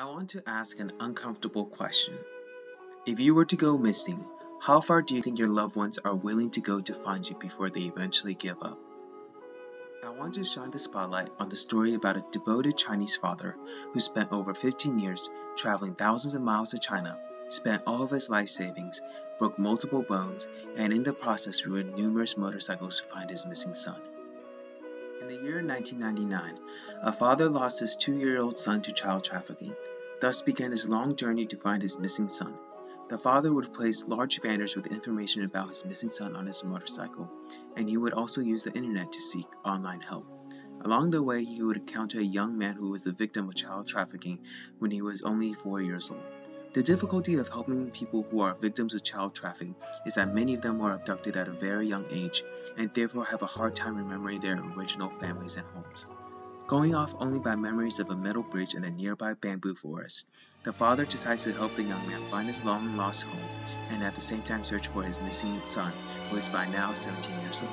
I want to ask an uncomfortable question. If you were to go missing, how far do you think your loved ones are willing to go to find you before they eventually give up? I want to shine the spotlight on the story about a devoted Chinese father who spent over 15 years traveling thousands of miles to China, spent all of his life savings, broke multiple bones, and in the process ruined numerous motorcycles to find his missing son. In the year 1999, a father lost his two year old son to child trafficking. Thus began his long journey to find his missing son. The father would place large banners with information about his missing son on his motorcycle, and he would also use the internet to seek online help. Along the way, he would encounter a young man who was the victim of child trafficking when he was only four years old. The difficulty of helping people who are victims of child trafficking is that many of them are abducted at a very young age and therefore have a hard time remembering their original families and homes. Going off only by memories of a metal bridge and a nearby bamboo forest, the father decides to help the young man find his long lost home and at the same time search for his missing son, who is by now 17 years old.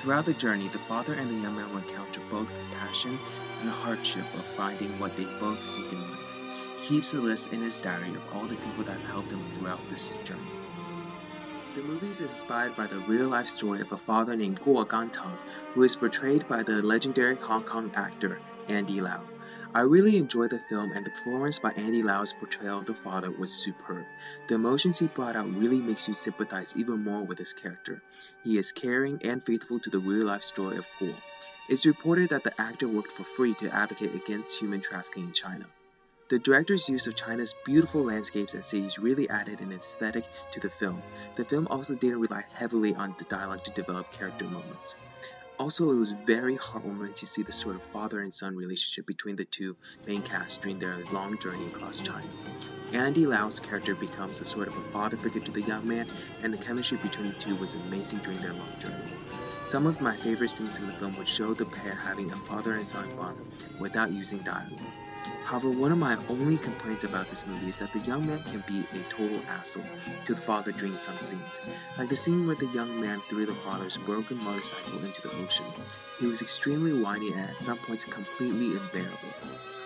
Throughout the journey, the father and the young man will encounter both compassion and the hardship of finding what they both seek in life. He keeps a list in his diary of all the people that have helped him throughout this journey. The movie is inspired by the real-life story of a father named Guo Gangtang, who is portrayed by the legendary Hong Kong actor Andy Lau. I really enjoyed the film and the performance by Andy Lau's portrayal of the father was superb. The emotions he brought out really makes you sympathize even more with his character. He is caring and faithful to the real-life story of Guo. It's reported that the actor worked for free to advocate against human trafficking in China. The director's use of China's beautiful landscapes and cities really added an aesthetic to the film. The film also didn't rely heavily on the dialogue to develop character moments. Also, it was very heartwarming to see the sort of father and son relationship between the two main cast during their long journey across China. Andy Lau's character becomes the sort of a father figure to the young man, and the chemistry between the two was amazing during their long journey. Some of my favorite scenes in the film would show the pair having a father and son bond without using dialogue. However, one of my only complaints about this movie is that the young man can be a total asshole to the father during some scenes, like the scene where the young man threw the father's broken motorcycle into the ocean. He was extremely whiny and at some points completely unbearable.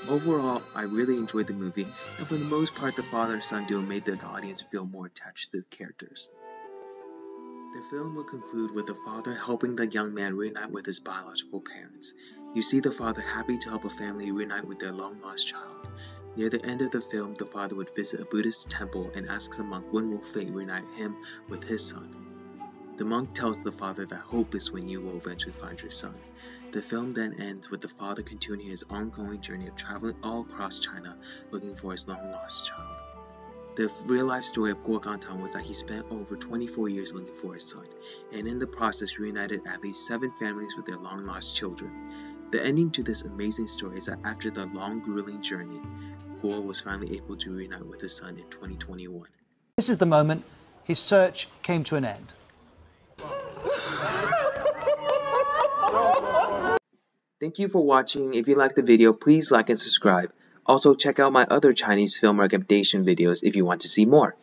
Overall, I really enjoyed the movie, and for the most part, the father-son duo made the audience feel more attached to the characters. The film will conclude with the father helping the young man reunite with his biological parents. You see the father happy to help a family reunite with their long lost child. Near the end of the film, the father would visit a Buddhist temple and asks the monk when will fate reunite him with his son. The monk tells the father that hope is when you will eventually find your son. The film then ends with the father continuing his ongoing journey of traveling all across China looking for his long lost child. The real life story of Guo Gangtang was that he spent over 24 years looking for his son, and in the process reunited at least seven families with their long lost children. The ending to this amazing story is that after the long grueling journey, Guo was finally able to reunite with his son in 2021. This is the moment his search came to an end. Thank you for watching. If you liked the video, please like and subscribe. Also check out my other Chinese film recommendation videos if you want to see more.